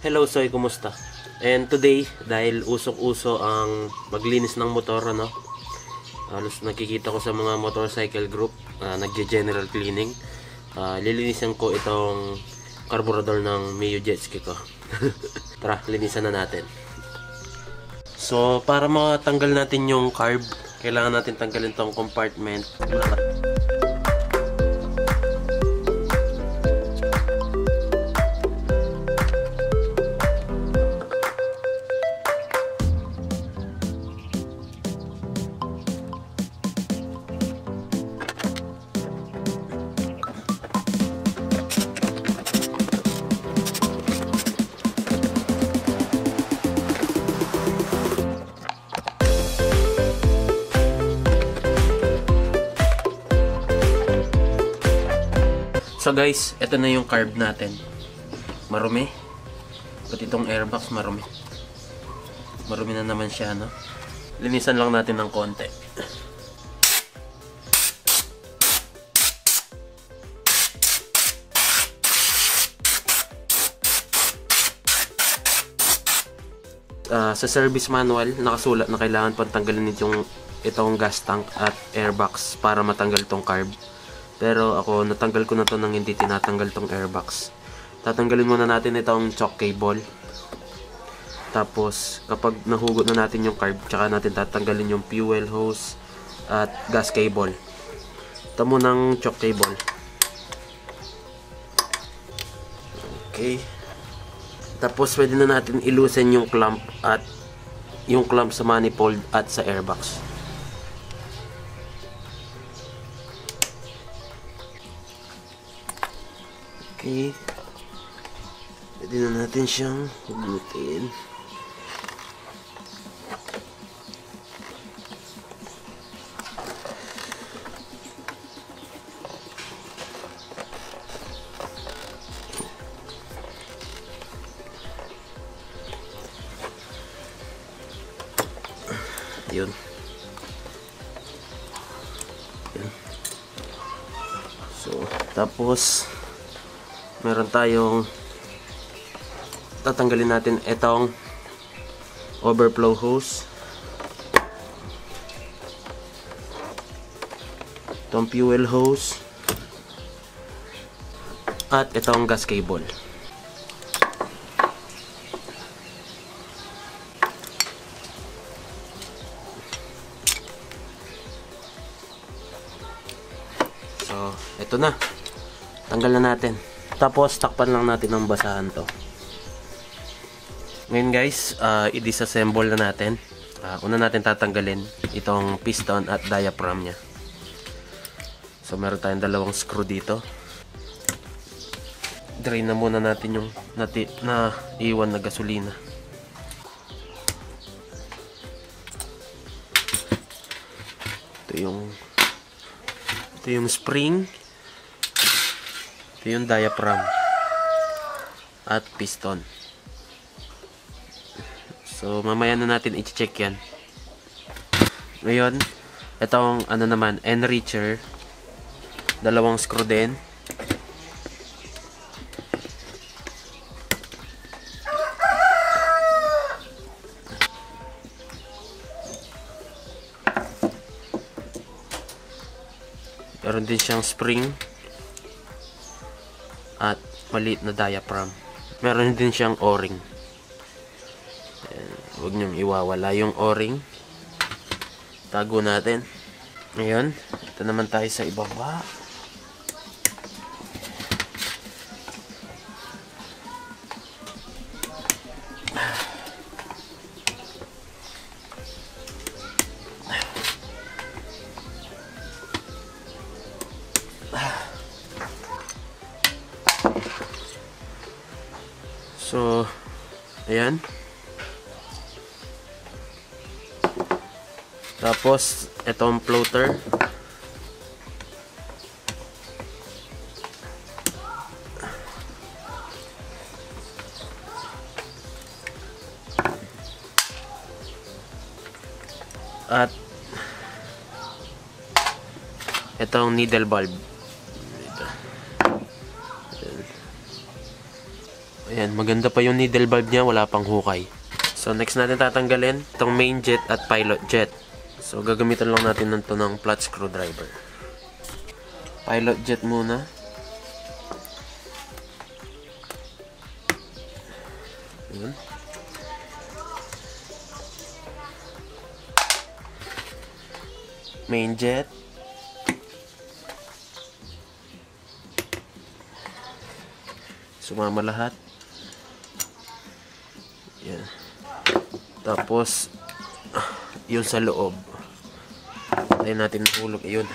Hello Soy, kumusta? And today, dahil usok-uso ang maglinis ng motor, ano? Halos nakikita ko sa mga motorcycle group, uh, nagje-general cleaning. Ah, lilinisan ko itong carburetor ng Mio jet ski ko. Tara, linisan na natin. So, para matanggal natin yung carb, kailangan natin tanggalin tong compartment. So guys, ito na yung carb natin. Marumi. Pati itong airbox marumi. Marumi na naman siya, no? Linisan lang natin ng konti. Ah, sa service manual, nakasulat na kailangan pang tanggalin itong, itong gas tank at airbox para matanggal itong carb. Pero ako, natanggal ko na to nang hindi tinatanggal tong airbox. Tatanggalin muna natin itong choke cable. Tapos, kapag nahugot na natin yung carb, tsaka natin tatanggalin yung fuel hose at gas cable. Ito ng choke cable. Okay. Tapos, pwede na natin ilusen yung clamp at yung clamp sa manifold at sa airbox. Okay. Pwede na natin siyang hugutin. Yun. Yun. So, tapos meron tayong tatanggalin natin itong overflow hose. Itong fuel hose. At itong gas cable. So ito na. Tanggal na natin tapos, takpan lang natin ng basahan to. Ngayon guys, uh, i-disassemble na natin. Uh, una natin tatanggalin itong piston at diaphragm niya. So, meron tayong dalawang screw dito. Drain na muna natin yung nati na iwan na gasolina. Ito yung ito yung spring ito yung diaphragm at piston. So, mamaya na natin i-check yan. Ngayon, itong ano naman, enricher. Dalawang screw din. Meron din siyang spring at maliit na diaphragm. Meron din siyang o-ring. Ayan, huwag niyong iwawala yung o-ring. Tago natin. Ngayon, ito naman tayo sa ibaba. So, ayan. Tapos, itong floater. At, itong needle bulb. Ayan, maganda pa yung needle valve niya, wala pang hukay. So, next natin tatanggalin itong main jet at pilot jet. So, gagamitan lang natin nito ng flat screwdriver. Pilot jet muna. Ayan. Main jet. Sumama lahat. Yan. Tapos, yun sa loob. Tayo natin ng hulog. Ayun.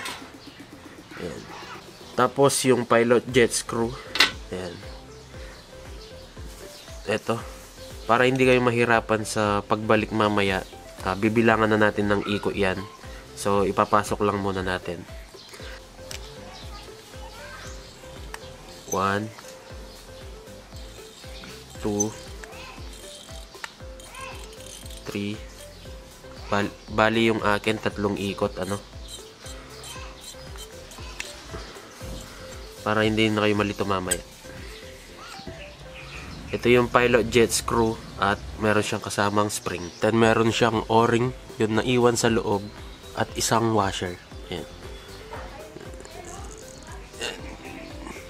Ayan. Tapos, yung pilot jet screw. Ayan. Ito. Para hindi kayo mahirapan sa pagbalik mamaya, ah, bibilangan na natin ng ikot yan. So, ipapasok lang muna natin. One, two, three, Bal bali yung akin, tatlong ikot, ano. Para hindi na kayo malito mamaya. Ito yung pilot jet screw at meron siyang kasamang spring. Then meron siyang o-ring, yun na iwan sa loob at isang washer. Ayan.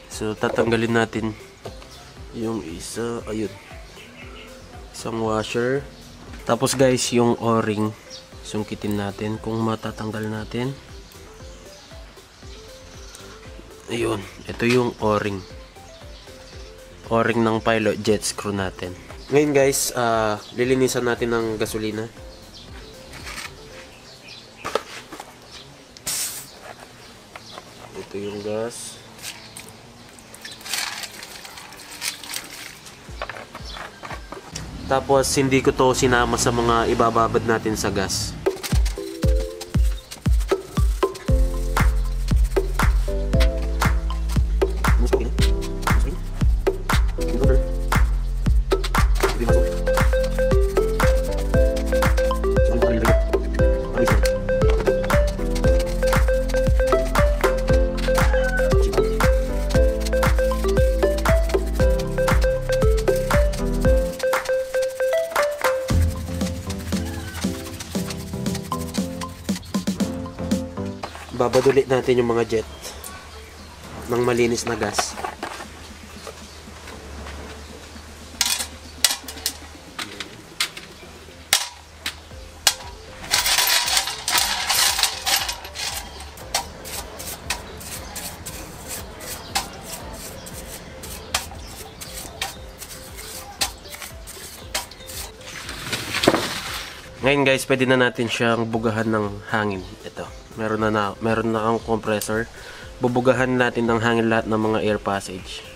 So tatanggalin natin yung isa, ayun. Isang washer. Tapos guys, yung o-ring, sungkitin natin kung matatanggal natin. Ayun, ito yung o-ring. O-ring ng pilot jet screw natin. Ngayon guys, ah, lilinisan natin ng gasolina. Ito yung gas. Tapos hindi ko to sinama sa mga ibababad natin sa gas. Babadulit natin yung mga jet ng malinis na gas. Ngayon guys, pwede na natin siyang bugahan ng hangin. Ito, meron na, na meron na akong compressor. Bubugahan natin ng hangin lahat ng mga air passage.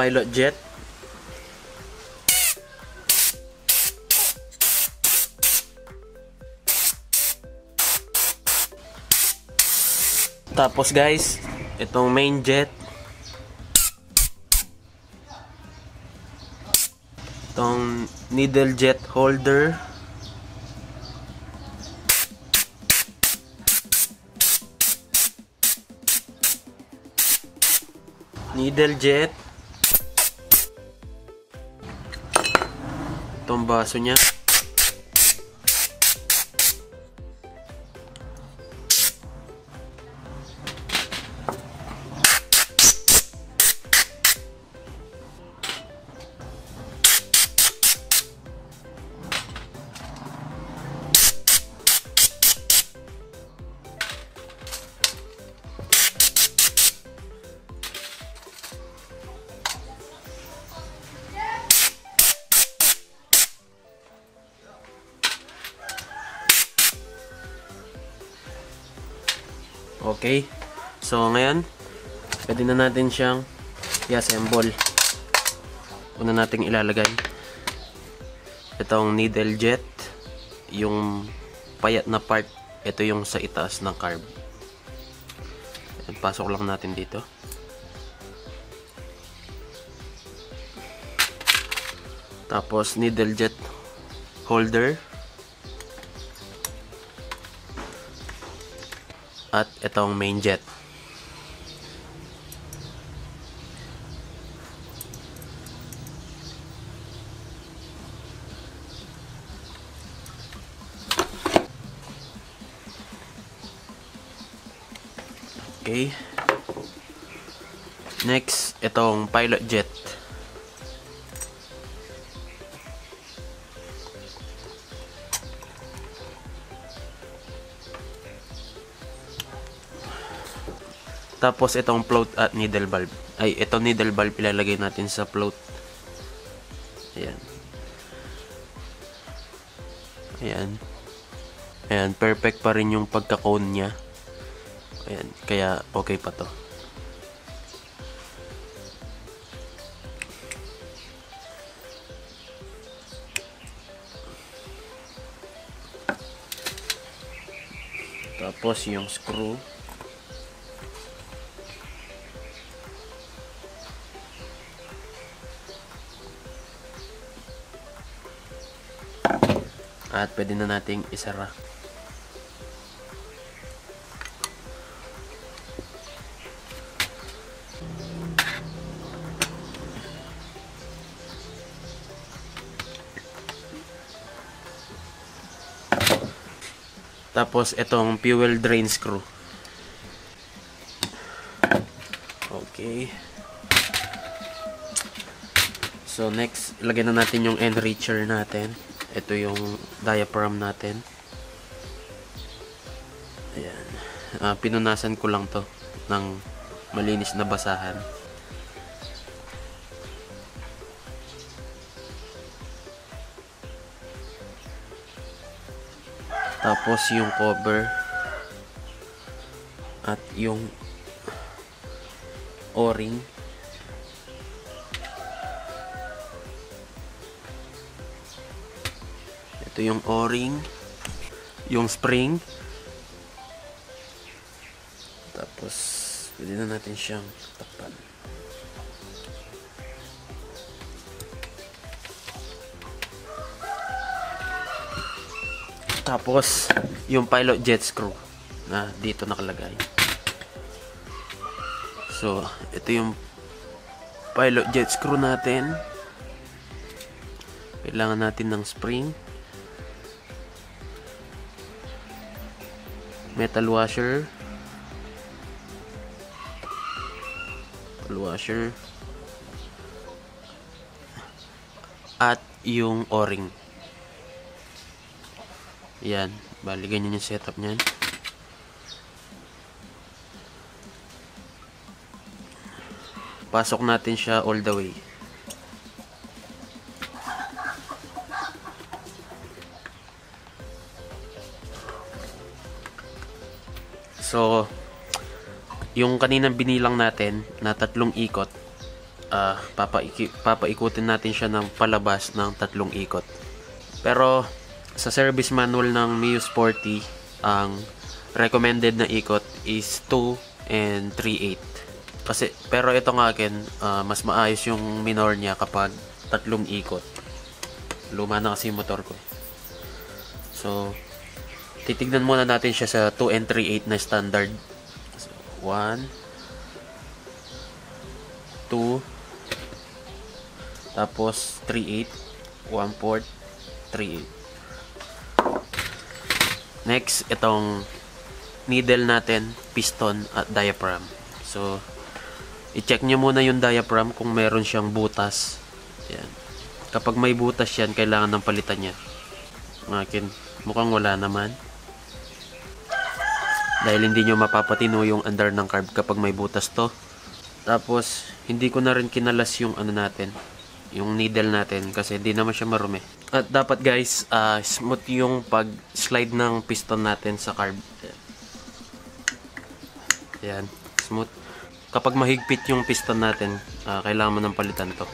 Pilot jet. Tapos guys, itong main jet. Itong needle jet holder. Needle jet. Itong baso niya. Okay. So, ngayon, pwede na natin siyang i-assemble. Una nating ilalagay itong needle jet, yung payat na part, ito yung sa itaas ng carb. Pasok lang natin dito. Tapos needle jet holder. At itong main jet. Okay. Next, itong pilot jet. Tapos itong float at needle valve. Ay, ito needle valve ilalagay natin sa float. Ayan. Ayan. Ayan, perfect pa rin yung pagka-cone niya. Ayan, kaya okay pa to. Tapos yung screw. At pwede na nating isara. Tapos itong fuel drain screw. Okay. So next, lagyan na natin yung enricher natin. Ito yung diaphragm natin. Ayan. Ah, pinunasan ko lang to ng malinis na basahan. Tapos yung cover at yung o-ring ito yung o-ring yung spring tapos pwede na natin siyang takpan Tapos, yung pilot jet screw na dito nakalagay. So, ito yung pilot jet screw natin. Kailangan natin ng spring. Metal washer. Metal washer. At yung o-ring. Yan. Bali, ganyan yung setup niyan. Pasok natin siya all the way. So, yung kaninang binilang natin na tatlong ikot, ah papaiki, papaikutin natin siya ng palabas ng tatlong ikot. Pero, sa service manual ng Mio Sporty, ang recommended na ikot is 2 and 3/8. Kasi pero ito ng akin, ah, mas maayos yung minor niya kapag tatlong ikot. Luma na kasi yung motor ko. So, titignan muna natin siya sa 2 and 3/8 na standard. So, 1 2 tapos 3/8 1 4 3/8 Next, itong needle natin, piston at diaphragm. So, i-check nyo muna yung diaphragm kung meron siyang butas. Yan. Kapag may butas yan, kailangan ng palitan. Ang akin, mukhang wala naman. Dahil hindi nyo mapapatino yung under ng carb kapag may butas to. Tapos, hindi ko na rin kinalas yung ano natin, yung needle natin kasi hindi naman siya marumi. At dapat guys, ah, smooth yung pag-slide ng piston natin sa carb. Ayan, smooth. Kapag mahigpit yung piston natin, ah, kailangan mo ng palitan to.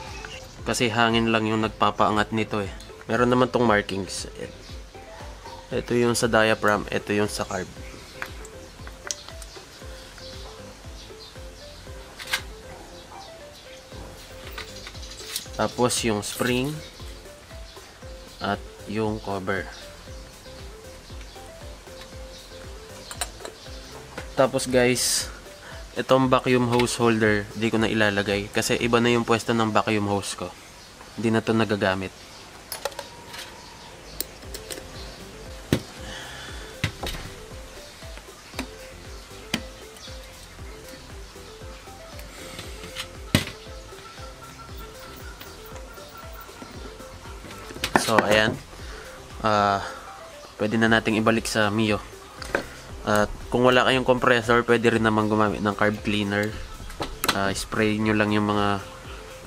Kasi hangin lang yung nagpapaangat nito eh. Meron naman tong markings. Ito yung sa diaphragm, ito yung sa carb. Tapos yung spring at yung cover. Tapos guys, itong vacuum hose holder, di ko na ilalagay kasi iba na yung pwesto ng vacuum hose ko. Hindi na to nagagamit. Pwede na nating ibalik sa Mio. At kung wala kayong compressor, pwede rin naman gumamit ng carb cleaner. Ah, spray nyo lang yung mga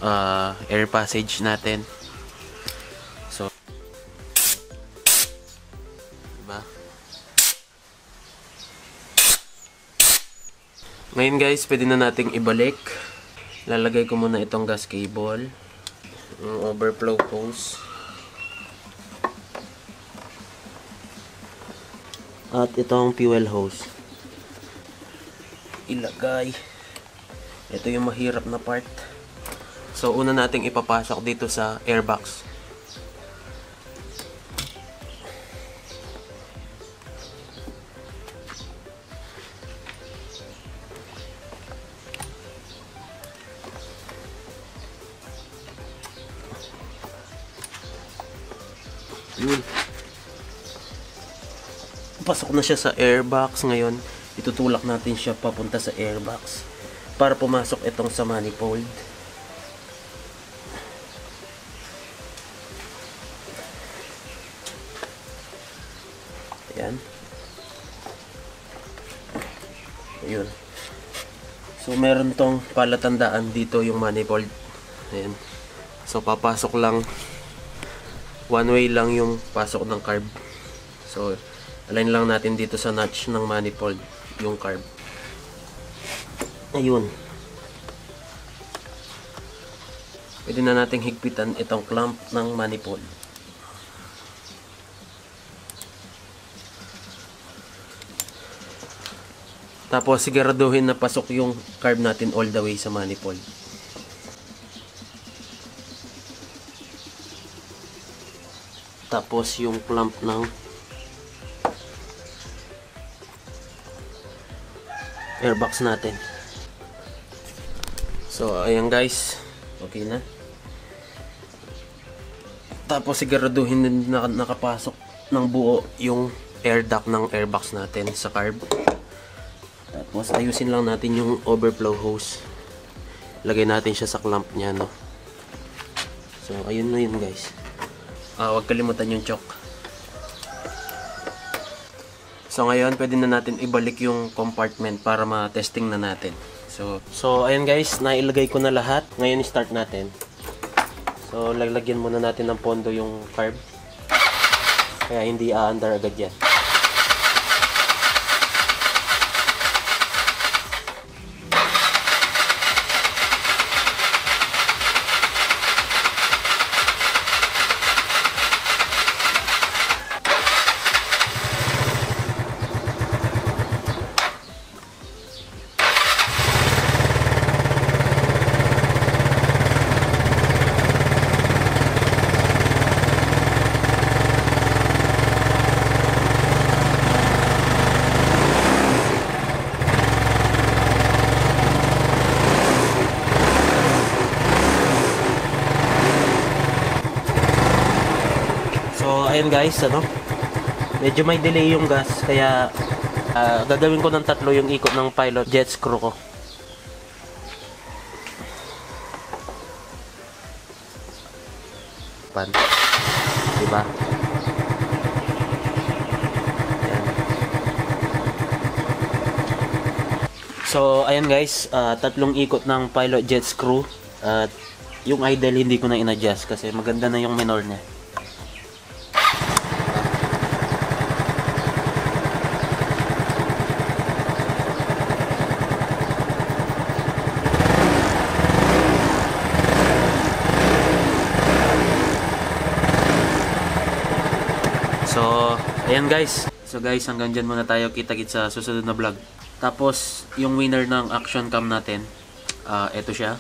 ah, air passage natin. So, diba? Ngayon guys, pwede na nating ibalik. Lalagay ko muna itong gas cable. Yung overflow hose. At itong fuel hose. Ilagay. Ito yung mahirap na part. So, una nating ipapasok dito sa airbox. Yun. Pasok na siya sa airbox ngayon. Itutulak natin siya papunta sa airbox para pumasok itong sa manifold. Ayan. Ayun. So, meron tong palatandaan dito yung manifold. Ayan. So, papasok lang one way lang yung pasok ng carb. So, align lang natin dito sa notch ng manifold yung carb. Ayun. Pwede na nating higpitan itong clamp ng manifold. Tapos siguraduhin na pasok yung carb natin all the way sa manifold. Tapos yung clamp ng airbox natin. So, ayan guys. Okay na. Tapos siguraduhin na nakapasok ng buo yung air duct ng airbox natin sa carb. Tapos ayusin lang natin yung overflow hose. Lagay natin siya sa clamp niya, no. So, ayun na yun guys. Ah, huwag kalimutan yung choke. So ngayon, pwede na natin ibalik yung compartment para ma-testing na natin. So, so ayan guys, nailagay ko na lahat. Ngayon start natin. So lalagyan muna natin ng pondo yung carb. Kaya hindi aandar agad yan. Guys, ano? Medyo may delay yung gas, kaya ah, gagawin ko ng tatlo yung ikot ng pilot jet screw ko. Pan. Diba? Ayan. So, ayan guys, ah, tatlong ikot ng pilot jet screw. At yung idle hindi ko na in-adjust kasi maganda na yung minor niya. So, ayan guys. So guys, hanggang dyan muna tayo kita-kit sa susunod na vlog. Tapos, yung winner ng action cam natin, ah eto siya.